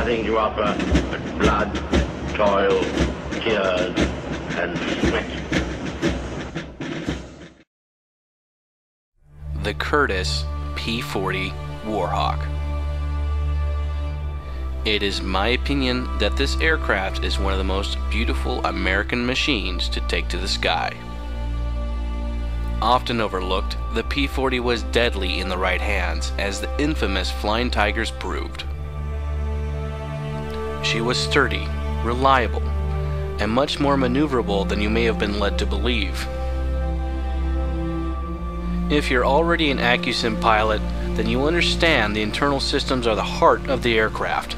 nothing to offer but uh, blood, toil, tears, and sweat. The Curtiss P-40 Warhawk. It is my opinion that this aircraft is one of the most beautiful American machines to take to the sky. Often overlooked, the P 40 was deadly in the right hands, as the infamous Flying Tigers proved. She was sturdy, reliable, and much more maneuverable than you may have been led to believe. If you're already an AccuSim pilot, then you understand the internal systems are the heart of the aircraft.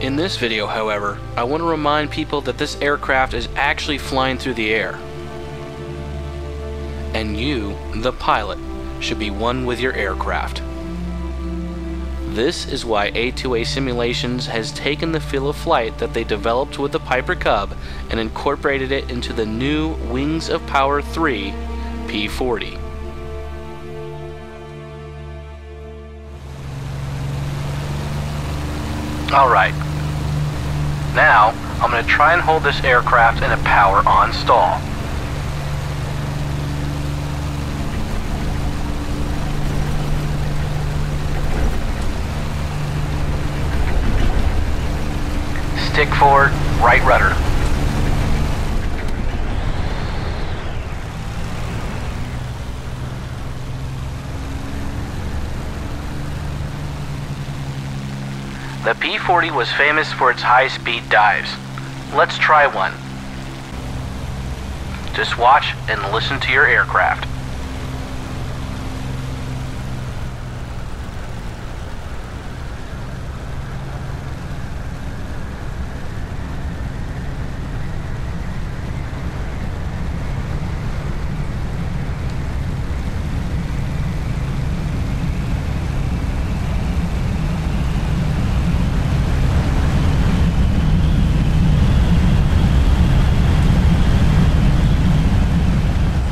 In this video, however, I want to remind people that this aircraft is actually flying through the air and you, the pilot, should be one with your aircraft. This is why A2A Simulations has taken the feel of flight that they developed with the Piper Cub and incorporated it into the new Wings of Power 3 P40. Alright, now I'm going to try and hold this aircraft in a power on stall. Stick forward, right rudder. The P-40 was famous for its high-speed dives. Let's try one. Just watch and listen to your aircraft.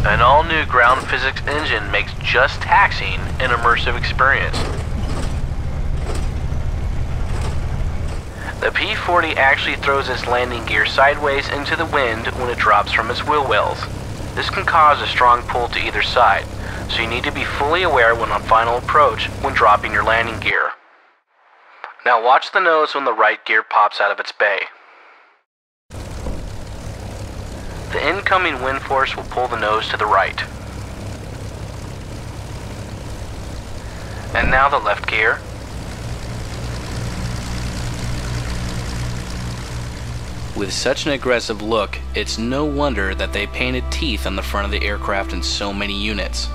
An all-new ground physics engine makes just taxiing an immersive experience. The P-40 actually throws its landing gear sideways into the wind when it drops from its wheel wells. This can cause a strong pull to either side, so you need to be fully aware when on final approach when dropping your landing gear. Now watch the nose when the right gear pops out of its bay. The incoming wind force will pull the nose to the right. And now the left gear. With such an aggressive look, it's no wonder that they painted teeth on the front of the aircraft in so many units.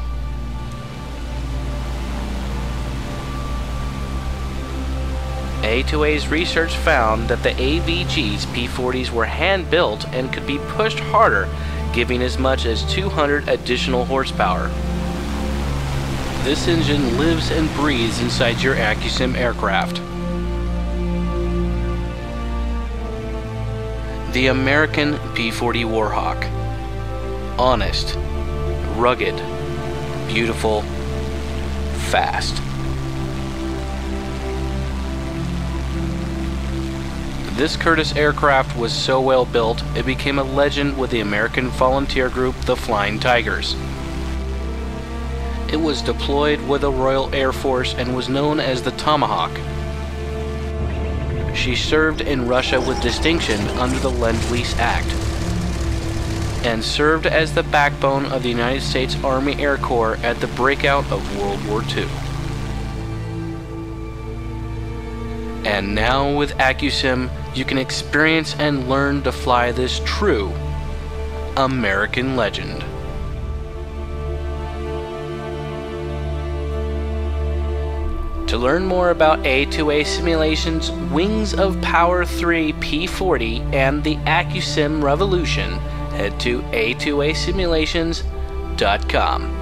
A2A's research found that the AVG's P40s were hand built and could be pushed harder, giving as much as 200 additional horsepower. This engine lives and breathes inside your AccuSim aircraft. The American P40 Warhawk. Honest, rugged, beautiful, fast. This Curtiss aircraft was so well built, it became a legend with the American volunteer group the Flying Tigers. It was deployed with the Royal Air Force and was known as the Tomahawk. She served in Russia with distinction under the Lend-Lease Act and served as the backbone of the United States Army Air Corps at the breakout of World War II. And now with AccuSim, you can experience and learn to fly this true American legend. To learn more about A2A Simulations, Wings of Power 3 P40, and the AccuSim Revolution, head to a2asimulations.com.